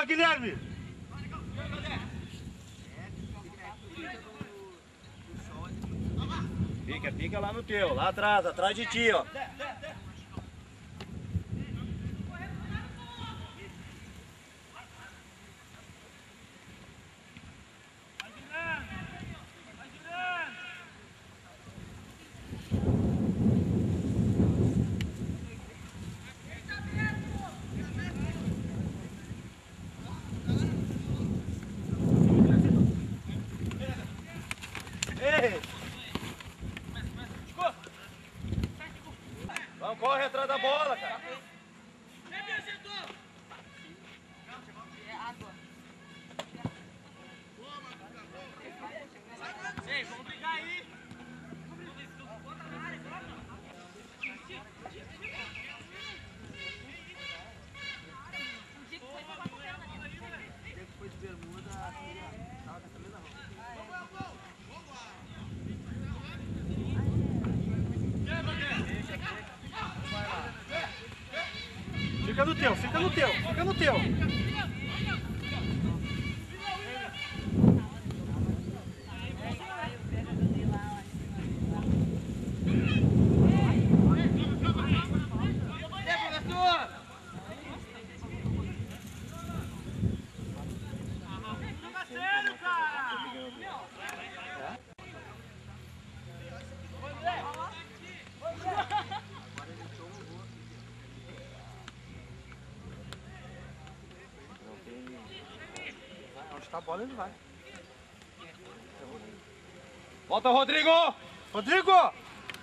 Volta, Guilherme! Fica, fica lá no teu, lá atrás, atrás de ti, ó. Ei! Vamos, corre atrás da bola, cara. Fica no teu, fica no teu, fica no teu. A bola ele vai. Volta, Rodrigo! Rodrigo!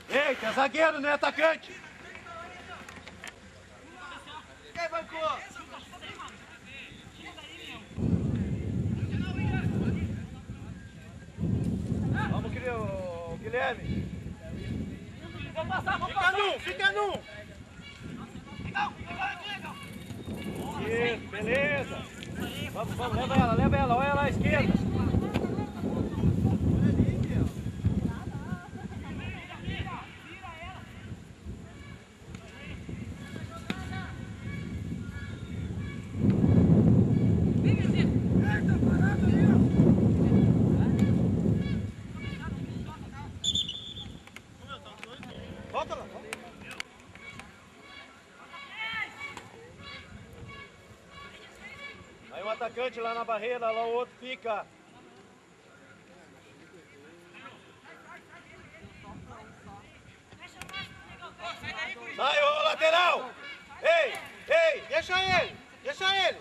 Ei, tem zagueiro, né, atacante? Vamos, Gui- ô, Guilherme. Fica num, fica num! Isso, beleza. Vamos, vamos, leva ela, leva ela, olha lá à esquerda. Volta lá. Aí um atacante lá na barreira, lá o outro fica. Sai, ô lateral! Ei, ei! Deixa ele, deixa ele.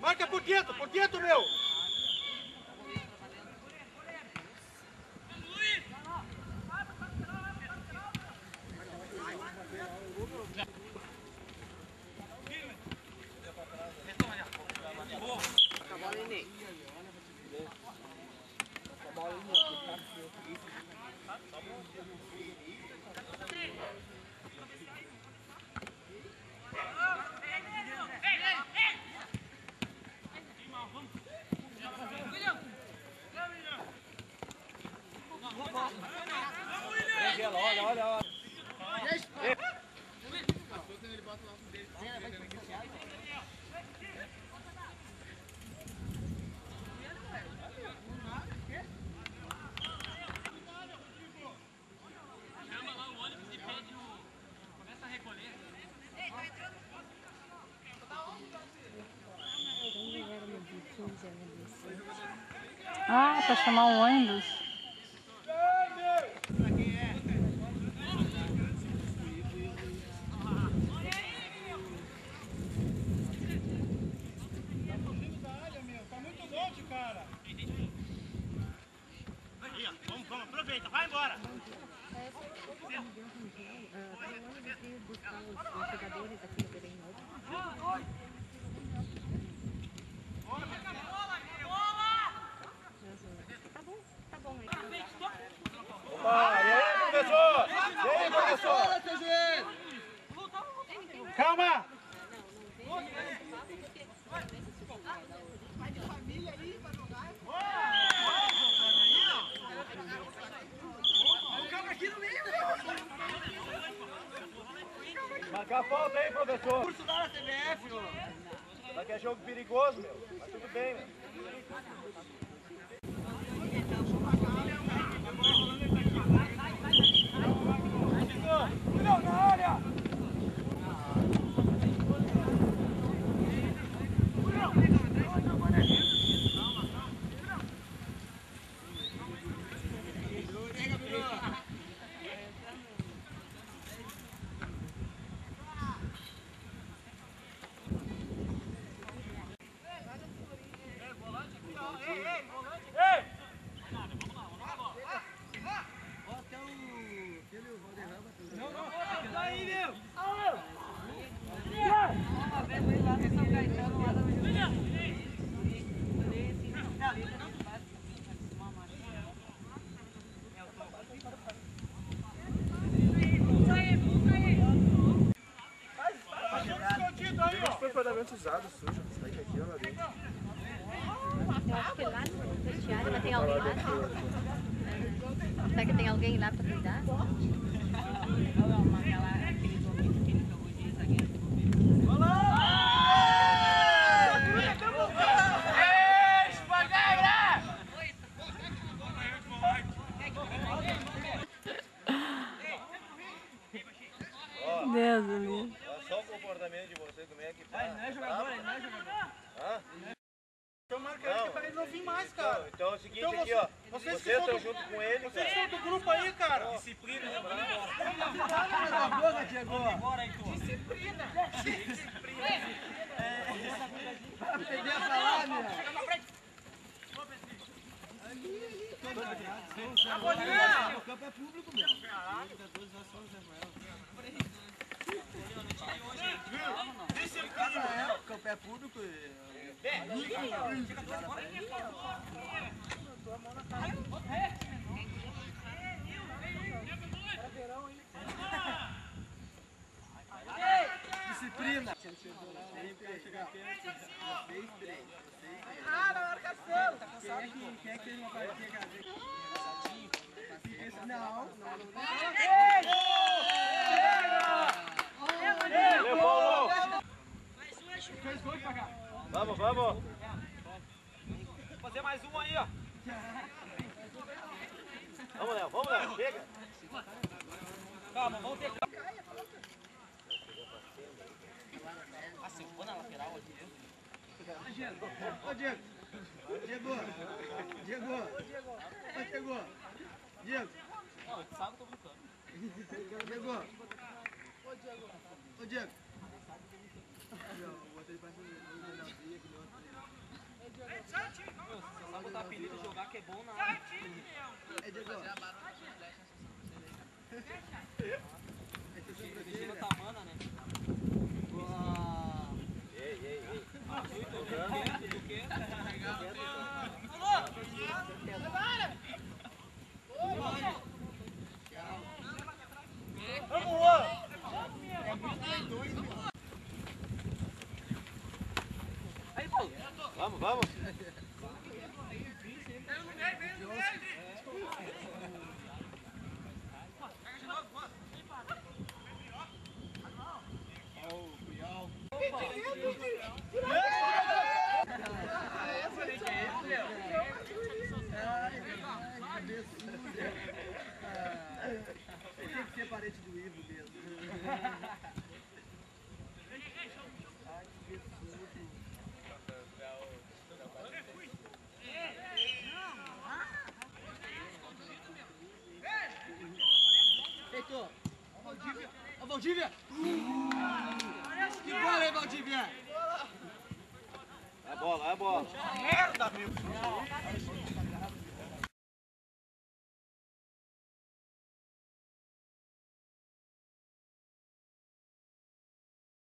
Marca por dentro, por dentro, meu. Ah, pra chamar o ônibus. Tá muito longe, cara. Vamos, vamos, aproveita, vai embora. Opa, e aí, professor? E aí, professor? Calma. Professor. Curso na CBF, ô. Só que é jogo perigoso, meu. Mas tudo bem, meu. Departamento usado, sujo. Alguém lá. Será que tem alguém lá pra cuidar? Deus do livro. Olha só o comportamento de vocês, como é que faz. Não é jogador, ele não é jogador. Hã? Eu marquei ele pra ele não vir mais, Então, cara. então é o seguinte Então aqui, você- ó. vocês que Vocês são estão do- junto com ele, Vocês cara. são do grupo aí, cara. Disciplina, né? Cala a boca, Diego. Bora aí, tu. Disciplina. Vai perder a falar, meu. O campo é público, meu. É, o campo é público. Disciplina. Ah, na marcação. Quem é que, quem é que fez uma partida, cara? Esse- Não, não, não. Levou, Vamos, vamos. Vou fazer mais um aí, ó. Vamos, Léo, vamos, Léo. Chega. Calma, vamos ter Ô, Diego. Diego. Diego. Diego. Ô, Diego. Diego. Diego. Ô, Diego. Só botar apelido e jogar que é bom na É, Diego. Cristina Tamana, né? Ei, ei, ei. Do quê? Aí, Paulo. Vamos, vamos. Tem que ser parente do Ivo mesmo. Heitor. Ó, Valdívia. Ó, Valdívia. Que bola, hein, Valdívia? É a bola, é a bola. Merda, meu.